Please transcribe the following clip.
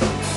Bye.